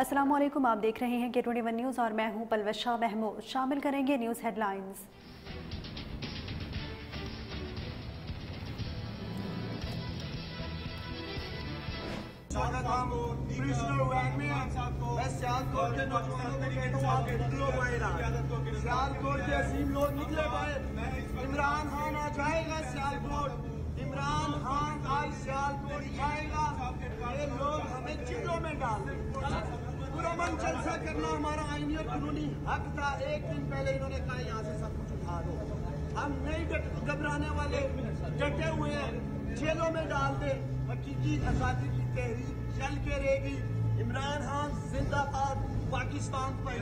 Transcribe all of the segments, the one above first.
السلام علیکم، آپ دیکھ رہے ہیں کے ٹوئنٹی ون نیوز اور میں ہوں پلوش شاہ محمود۔ شامل کریں گے news headlines Imran Khan آ جائے گا سیالکوٹ عمران خان آج سیالکوٹ جائے گا یہ لوگ ہمیں چلوں میں ڈال دیں پورا من جلسہ کرنا ہمارا آئینی اور قانونی حق تھا۔ ایک دن پہلے انہوں نے کہا یہاں سے سب کچھ اٹھا دو۔ ہم نہیں گھبرانے والے، ڈٹے ہوئے ہیں۔ جیلوں میں ڈال دے حقیقی آزادی کی تحریک چل کے رہے گی عمران خان زندہ باد، پاکستان پر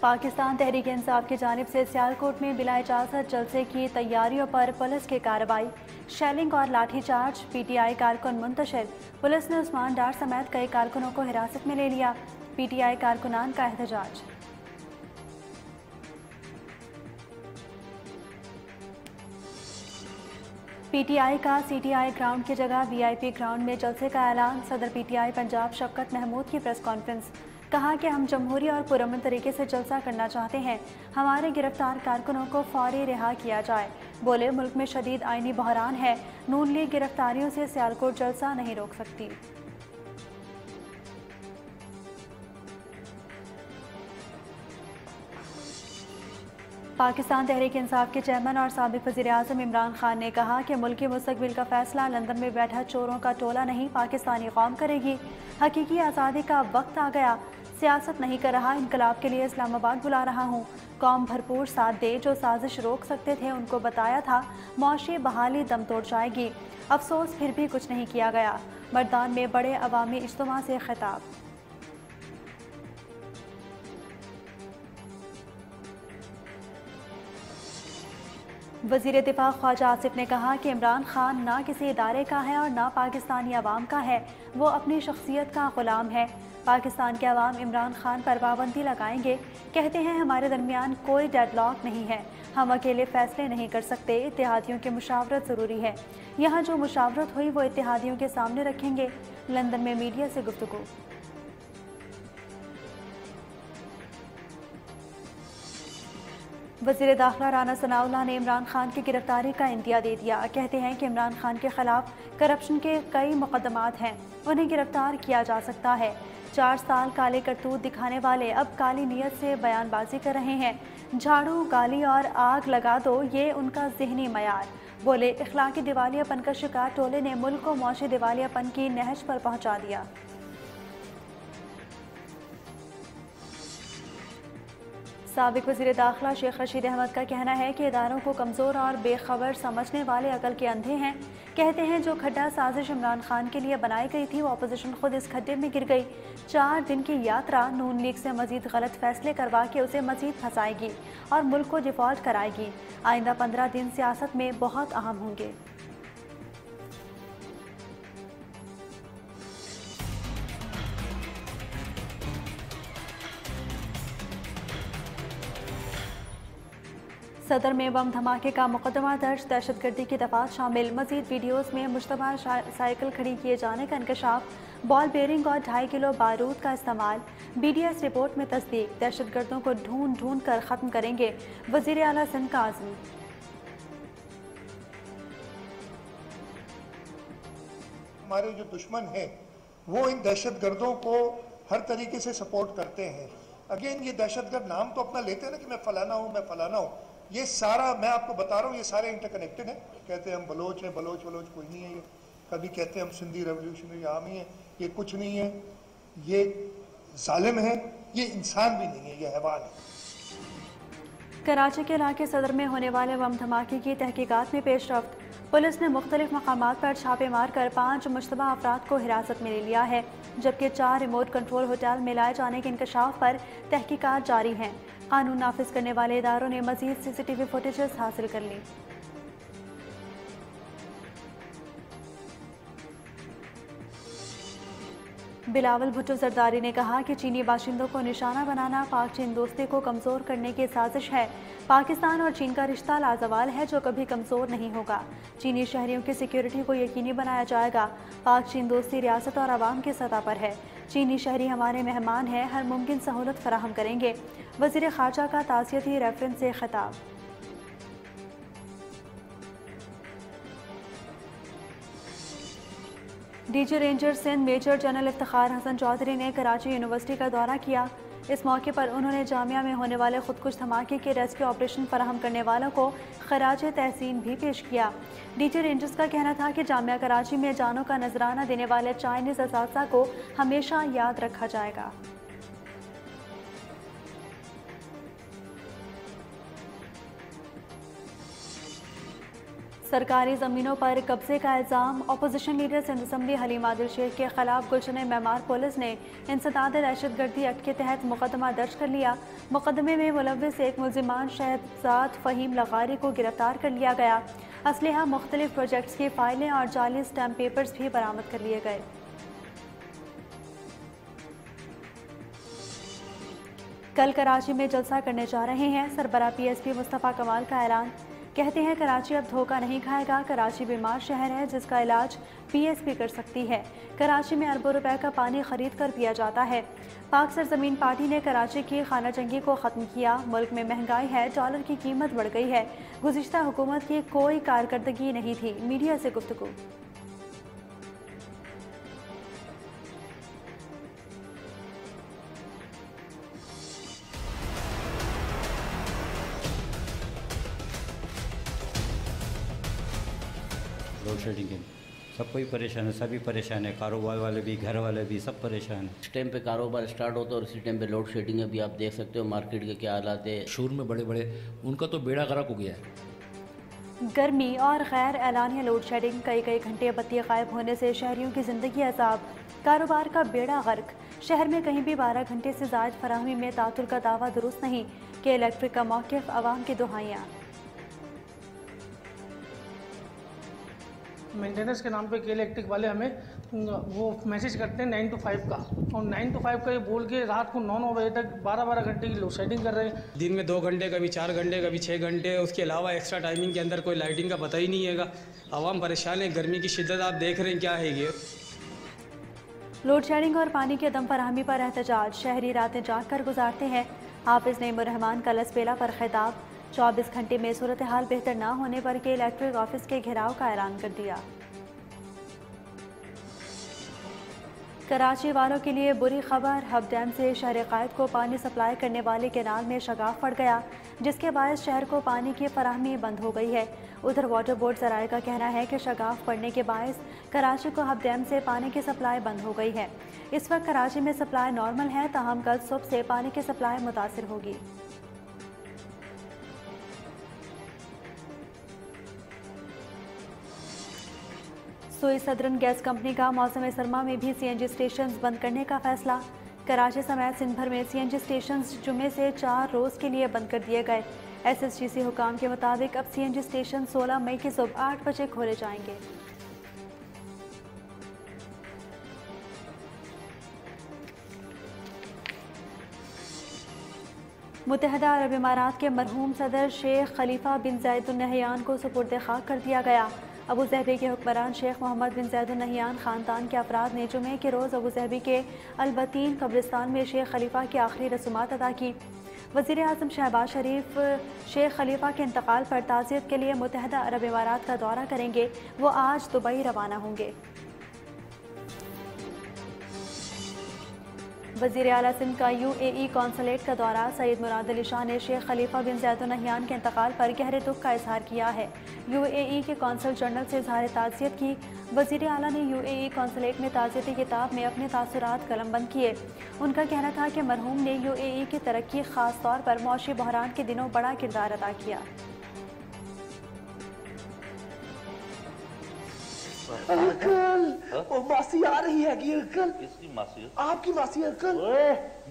پاکستان تحریک انصاف کی جانب سے سیالکوٹ میں بلا اجازت جلسے کی تیاریوں پر پولیس کی کارروائی۔ شیلنگ اور لاٹھی چارج، پی ٹی آئی کارکن منتشر، پولیس نے عثمان ڈار سمیت کئی کارکنوں کو حراست میں لے لیا۔ پی ٹی آئی کارکنان کا احتجاج۔ پی ٹی آئی کا سی ٹی آئی گراؤنڈ کی جگہ وی آئی پی گراؤنڈ میں جلسے کا اعلان۔ صدر پی ٹی آئی پنجاب شفقت محمود کی پریس کانفرنس۔ کہا کہ ہم جمہوری اور پرامن طریقے سے جلسہ کرنا چاہتے ہیں۔ ہمارے گرفتار کارکنوں کو فوری رہا کیا جائے۔ بولے، ملک میں شدید آئینی بحران ہے۔ نون لیگ گرفتاریوں سے سیالکوٹ جلسہ نہیں روک سکتی۔ پاکستان تحریک انصاف کے چیئرمین اور سابق وزیر اعظم عمران خان نے کہا کہ ملکی مستقبل کا فیصلہ لندن میں بیٹھا چوروں کا ٹولہ نہیں، پاکستانی قوم کرے گی۔ حقیقی آزادی کا وقت آ گیا۔ سیاست نہیں کر رہا، انقلاب کے لیے اسلام آباد بلا رہا ہوں۔ قوم بھرپور ساتھ دے جو سازش روک سکتے تھے، ان کو بتایا تھا، معاشی بحالی دم توڑ جائے گی۔ افسوس پھر بھی کچھ نہیں کیا گیا۔ مردان میں بڑے عوامی اجتماع سے خطاب۔ وزیر دفاع خواجہ آصف نے کہا کہ عمران خان نہ کسی ادارے کا ہے اور نہ پاکستانی عوام کا ہے۔ وہ اپنی شخصیت کا غلام ہے۔ پاکستان کے عوام عمران خان پر پابندی لگائیں گے۔ کہتے ہیں ہمارے درمیان کوئی ڈیڈ لاک نہیں ہے۔ ہم اکیلے فیصلے نہیں کر سکتے۔ اتحادیوں کی مشاورت ضروری ہے۔ یہاں جو مشاورت ہوئی وہ اتحادیوں کے سامنے رکھیں گے۔ لندن میں میڈیا سے گفتگو۔ وزیر داخلہ رانا ثناء اللہ نے عمران خان کی گرفتاری کا انتیا دے دیا۔ کہتے ہیں کہ عمران خان کے خلاف کرپشن کے کئی مقدمات ہیں۔ انہیں گرفتار کیا جا سکتا ہے۔ چار سال کالے کرتوت دکھانے والے اب کالی نیت سے بیان بازی کر رہے ہیں۔ جھاڑو، گالی اور آگ لگا دو، یہ ان کا ذہنی معیار۔ بولے، اخلاقی دیوالیہ پن کا شکار ٹولے نے ملک کو معاشی دیوالیہ پن کی نہج پر پہنچا دیا۔ سابق وزیر داخلہ شیخ رشید احمد کا کہنا ہے کہ اداروں کو کمزور اور بے خبر سمجھنے والے عقل کے اندھے ہیں۔ کہتے ہیں جو کھڈا سازش عمران خان کے لیے بنائی گئی تھی، وہ اپوزیشن خود اس کھڈے میں گر گئی۔ چار دن کی یاترا، نون لیگ سے مزید غلط فیصلے کروا کے اسے مزید پھنسائے گی اور ملک کو ڈیفالٹ کرائے گی۔ آئندہ پندرہ دن سیاست میں بہت اہم ہوں گے۔ صدر میں بم دھماکے کا مقدمہ درج، دہشت گردی کی دفعات شامل۔ مزید ویڈیوز میں مشتبہ سائیکل کھڑی کیے جانے کا انکشاف۔ بال بیرنگ اور ڈھائی کلو بارود کا استعمال۔ بی ڈی ایس رپورٹ میں تصدیق۔ دہشت گردوں کو ڈھونڈ ڈھونڈ کر ختم کریں گے۔ وزیر اعلیٰ سندھ کا عزم ہمارے جو دشمن ہیں، وہ ان دہشت گردوں کو ہر طریقے سے سپورٹ کرتے ہیں۔ اگین یہ دہشت گرد نام تو اپنا لیتے ہیں نا کہ میں فلانا ہوں، میں فلانا ہوں۔ یہ سارا میں آپ کو بتا رہا ہوں، یہ سارے انٹر کنیکٹڈ ہیں۔ کہتے ہیں ہم بلوچ ہیں، بلوچ بلوچ کوئی نہیں ہے یہ۔ کبھی کہتے ہیں ہم سندھی ریولیوشنری آرمی ہیں، یہ کچھ نہیں ہے۔ یہ ظالم ہے یہ انسان بھی نہیں ہے، یہ حیوان ہے۔ کراچی کے علاقے صدر میں ہونے والے بم دھماکے کی تحقیقات میں پیش رفت۔ پولیس نے مختلف مقامات پر چھاپے مار کر پانچ مشتبہ افراد کو حراست میں لے لیا ہے، جبکہ چار ریموٹ کنٹرول ہوٹل میں لائے جانے کے انکشاف پر تحقیقات جاری ہیں۔ قانون نافذ کرنے والے اداروں نے مزید سی سی ٹی وی فوٹیجز حاصل کر لی۔ بلاول بھٹو زرداری نے کہا کہ چینی باشندوں کو نشانہ بنانا پاک چین دوستی کو کمزور کرنے کی سازش ہے۔ پاکستان اور چین کا رشتہ لازوال ہے جو کبھی کمزور نہیں ہوگا۔ چینی شہریوں کی سیکیورٹی کو یقینی بنایا جائے گا۔ پاک چین دوستی ریاست اور عوام کی سطح پر ہے۔ چینی شہری ہمارے مہمان ہیں، ہر ممکن سہولت فراہم کریں گے۔ وزیر خارجہ کا تعزیتی ریفرنس سے خطاب۔ D G ranger Sindh major general Iftikhar Hassan Chaudhry نے کراچی یونیورسٹی کا دورہ کیا۔ اس موقع پر انہوں نے جامعہ میں ہونے والے خودکش دھماکے کے ریسکیو آپریشن فراہم کرنے والوں کو خراج تحسین بھی پیش کیا۔ ڈی جی رینجرز کا کہنا تھا کہ جامعہ کراچی میں جانوں کا نذرانہ دینے والے چائنیز اساتذہ کو ہمیشہ یاد رکھا جائے گا۔ سرکاری زمینوں پر قبضے کا الزام opposition leader Sindh assembly Haleem Adil Sheikh کے خلاف گلشن معمار پولیس نے انسداد دہشت گردی ایکٹ کے تحت مقدمہ درج کر لیا۔ مقدمے میں ملوث ایک ملزمان شہزاد فہیم لغاری کو گرفتار کر لیا گیا۔ اسلحہ مختلف پروجیکٹس کی فائلیں اور جعلی سٹیمپ پیپرز بھی برآمد کر لیے گئے۔ کل کراچی میں جلسہ کرنے جا رہے ہیں۔ سربراہ پی ایس پی مصطفیٰ کمال کا اعلان۔ کہتے ہیں کراچی اب دھوکہ نہیں کھائے گا۔ کراچی بیمار شہر ہے جس کا علاج پی ایس پی کر سکتی ہے۔ کراچی میں اربوں روپے کا پانی خرید کر پیا جاتا ہے۔ پاک سرزمین پارٹی نے کراچی کی خانہ جنگی کو ختم کیا۔ ملک میں مہنگائی ہے، ڈالر کی قیمت بڑھ گئی ہے۔ گزشتہ حکومت کی کوئی کارکردگی نہیں تھی۔ میڈیا سے گفتگو۔ لوڈ شیڈنگ کے سب کوئی پریشان ہے سبھی پریشان ہے کاروبار والے بھی گھر والے بھی سب پریشان ہیں۔ اس ٹائم پہ کاروبار اسٹارٹ ہوتا ہے اور اسی ٹائم پہ لوڈ شیڈنگ ہے۔ بھی آپ دیکھ سکتے ہو مارکیٹ کے کیا حالات ہے شور میں بڑے بڑے ان کا تو بیڑا غرق ہو گیا ہے۔ گرمی اور غیر اعلانیہ لوڈ شیڈنگ کئی کئی گھنٹے بتی غائب ہونے سے شہریوں کی زندگی عذاب۔ کاروبار کا بیڑا غرق۔ شہر میں کہیں بھی بارہ گھنٹے سے زائد فراہمی میں تعطل کا دعویٰ درست نہیں۔ کہ الیکٹرک کا موقف عوام کی دہائیاں۔ مینٹیننس کے نام پہ کے الیکٹرک والے ہمیں وہ میسج کرتے ہیں نائن ٹو فائیو کا۔ اور نائن ٹو فائیو کا یہ بول کے رات کو نو نو بجے تک بارہ بارہ گھنٹے کی لوڈ شیڈنگ کر رہے ہیں۔ دن میں دو گھنٹے کبھی چار گھنٹے کبھی چھ گھنٹے اس کے علاوہ ایکسٹرا ٹائمنگ کے اندر کوئی لائٹنگ کا پتہ ہی نہیں ہے گا۔ عوام پریشان ہے گرمی کی شدت آپ دیکھ رہے ہیں کیا ہے یہ؟ لوڈ شیڈنگ اور پانی کی عدم فراہمی پر احتجاج۔ شہری راتیں جاگ کر گزارتے ہیں۔ حافظ نعیم الرحمان کا لسپیلا پر خطاب۔ چوبیس گھنٹے میں صورتحال بہتر نہ ہونے پر کے الیکٹرک آفس کے گھیراؤ کا اعلان کر دیا۔ کراچی والوں کے لیے بری خبر، ہب ڈیم سے شہر قائد کو پانی سپلائی کرنے والے کینال میں شگاف پڑ گیا، جس کے باعث شہر کو پانی کی فراہمی بند ہو گئی ہے۔ ادھر واٹر بورڈ ذرائع کا کہنا ہے کہ شگاف پڑنے کے باعث کراچی کو ہب ڈیم سے پانی کی سپلائی بند ہو گئی ہے۔ اس وقت کراچی میں سپلائی نارمل ہے، تاہم کل صبح سے پانی کی سپلائی متاثر ہوگی۔ سوئی صدرن گیس کمپنی کا موسم سرما میں بھی سی این جی اسٹیشنز بند کرنے کا فیصلہ۔ کراچی سمیت سندھ بھر میں سی این جی اسٹیشنز جمعے سے چار روز کے لیے بند کر دیے گئے۔ ایس ایس جی سی حکام کے مطابق اب سی این جی اسٹیشن سولہ مئی کی صبح آٹھ بجے کھولے جائیں گے۔ متحدہ عرب امارات کے مرحوم صدر شیخ خلیفہ بن زید النہیان کو سپرد خاک کر دیا گیا۔ ابو ظہبی کے حکمران شیخ محمد بن زید النحیان خاندان کے افراد نے جمعے کے روز ابو ظہبی کے البتین قبرستان میں شیخ خلیفہ کی آخری رسومات ادا کی۔ وزیر اعظم شہباز شریف شیخ خلیفہ کے انتقال پر تعزیت کے لیے متحدہ عرب امارات کا دورہ کریں گے۔ وہ آج دبئی روانہ ہوں گے۔ وزیر اعلیٰ سندھ کا یو اے ای کونسلیٹ کا دورہ، سید مراد علی شاہ نے شیخ خلیفہ بن زید النحیان کے انتقال پر گہرے دکھ کا اظہار کیا ہے یو اے ای کے کانسل جنرل سے اظہار تعزیت کی، وزیر اعلیٰ نے یو اے ای کونسلیٹ میں تعزیتی کتاب میں اپنے تاثرات قلم بند کیے ان کا کہنا تھا کہ مرحوم نے یو اے ای کی ترقی خاص طور پر معاشی بحران کے دنوں بڑا کردار ادا کیا Okay. ہاں؟ وہ ماسی آ رہی ہے گی انکل کس کی ماسی؟ آپ کی ماسی انکل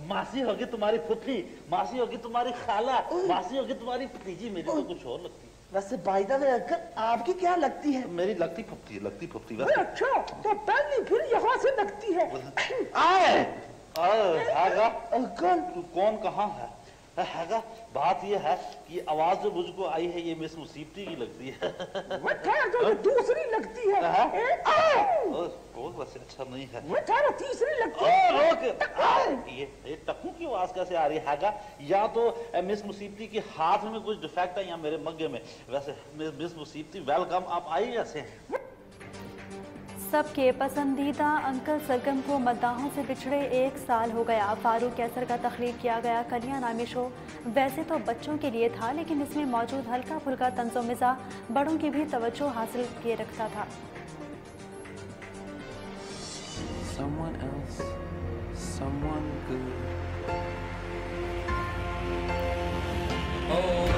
ماسی ہوگی تمہاری پھتھی ماسی ہوگی تمہاری خالہ ماسی ہوگی تمہاری بھتیجی میری تو کچھ اور لگتی۔ ویسے بائیدہ میں انکل آپ کی کیا لگتی ہے؟ میری لگتی پھپتی ہے لگتی پھپتی۔ ویسے اچھا تو پہلی پھر یہاں سے لگتی ہے۔ آئے آئے آئے انکل کون کہاں ہے؟ بات یہ ہے کہ آواز جو مجھ کو آئی ہے یہ مس مصیبتی کی لگتی ہے۔ جو ہاں؟ دوسری لگتی ہے۔ ہاں؟ اچھا نہیں ہے۔ تیسری لگتی ہے۔ یہ ٹکوں کی آواز کیسے آ رہی ہے؟ گا یا تو مس مصیبتی کے ہاتھ میں کچھ ڈیفیکٹ ہے یا میرے مگے میں۔ ویسے مس مصیبتی ویلکم آپ آئی کیسے ہیں سب کے پسندیدہ انکل سرگم کو مداحوں سے بچھڑے ایک سال ہو گیا۔ فاروق کیسر کا تخلیق کیا گیا۔ کلیاں نامی شو۔ ویسے تو بچوں کے لیے تھا لیکن اس میں موجود ہلکا پھلکا طنز و مزہ بڑوں کی بھی توجہ حاصل کیے رکھتا تھا۔ Someone else, someone good. Oh.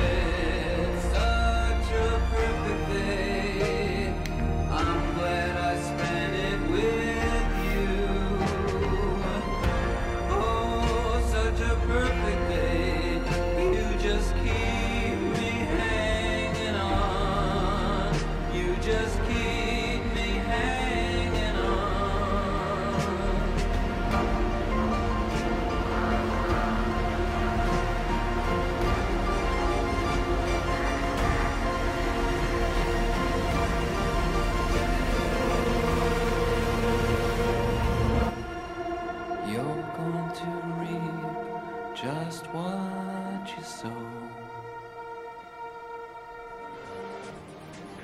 You're going to reap just what you sow.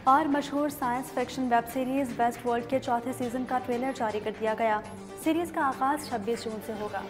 اور مشہور science fiction web series Westworld کے چوتھے سیزن کا ٹریلر جاری کر دیا گیا۔ سیریز کا آغاز 26 جون سے ہوگا۔